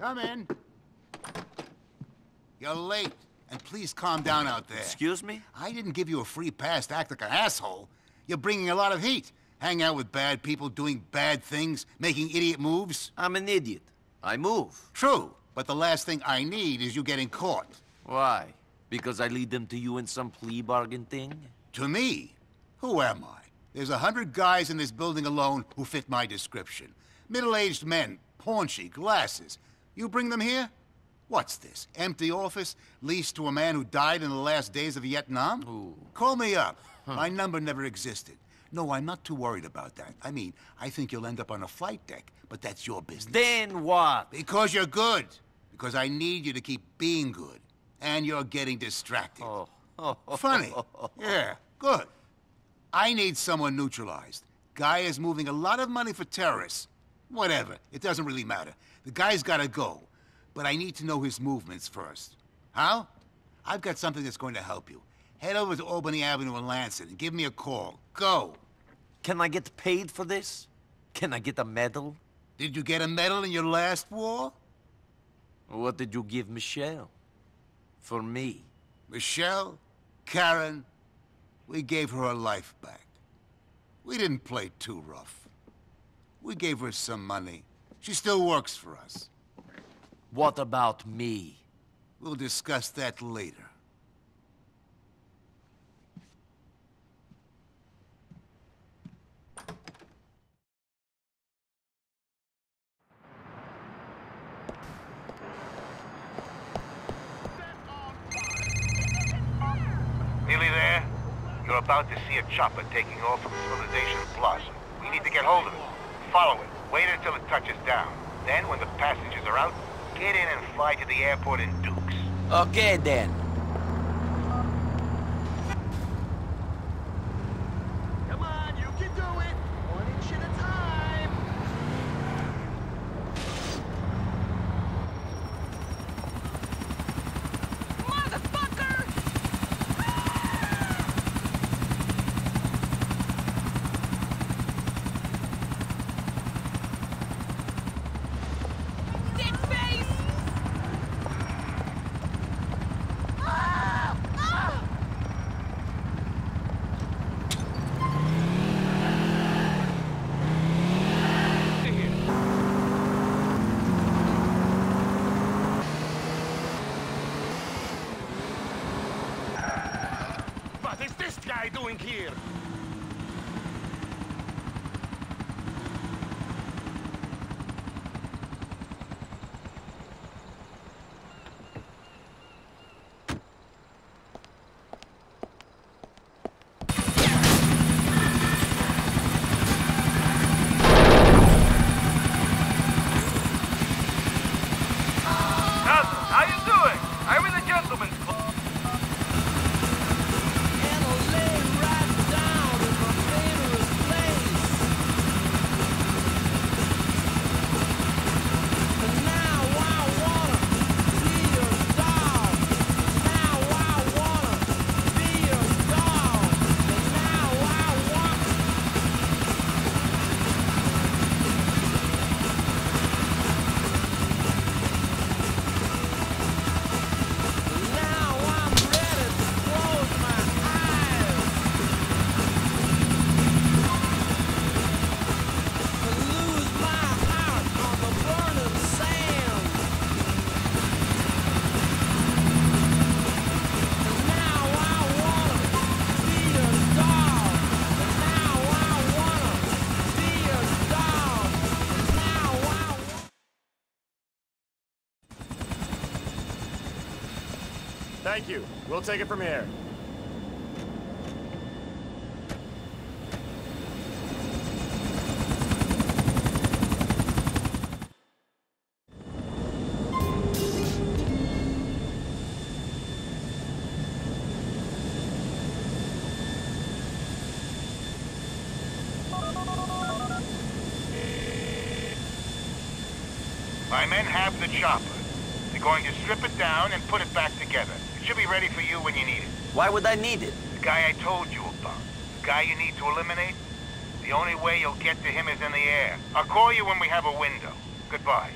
Come in. You're late. And please calm down out there. Excuse me? I didn't give you a free pass to act like an asshole. You're bringing a lot of heat. Hang out with bad people, doing bad things, making idiot moves. I'm an idiot. I move. True, but the last thing I need is you getting caught. Why? Because I lead them to you in some plea bargain thing? To me? Who am I? There's a hundred guys in this building alone who fit my description. Middle-aged men, paunchy, glasses. You bring them here? What's this? Empty office, leased to a man who died in the last days of Vietnam? Ooh. Call me up. My number never existed. No, I'm not too worried about that. I mean, I think you'll end up on a flight deck, but that's your business. Then what? Because you're good. Because I need you to keep being good. And you're getting distracted. Oh. oh. Funny. Yeah, good. I need someone neutralized. Guy is moving a lot of money for terrorists. Whatever. It doesn't really matter. The guy's gotta go. But I need to know his movements first. How? I've got something that's going to help you. Head over to Albany Avenue in Lancet and give me a call. Go. Can I get paid for this? Can I get a medal? Did you get a medal in your last war? What did you give Michelle? For me? Michelle? Karen? We gave her her life back. We didn't play too rough. We gave her some money. She still works for us. What about me? We'll discuss that later. Nearly there? You're about to see a chopper taking off from Civilization Plaza. We need to get hold of it. Follow it. Wait until it touches down. Then, when the passengers are out, get in and fly to the airport in Dukes. Okay then. Come on, you can do it! One inch at a time! Motherfucker! Dick face! Ah! Ah! What is this guy doing here? Thank you. We'll take it from here. My men have the chopper. They're going to strip it down and put it back together. It should be ready for you when you need it. Why would I need it? The guy I told you about. The guy you need to eliminate? The only way you'll get to him is in the air. I'll call you when we have a window. Goodbye.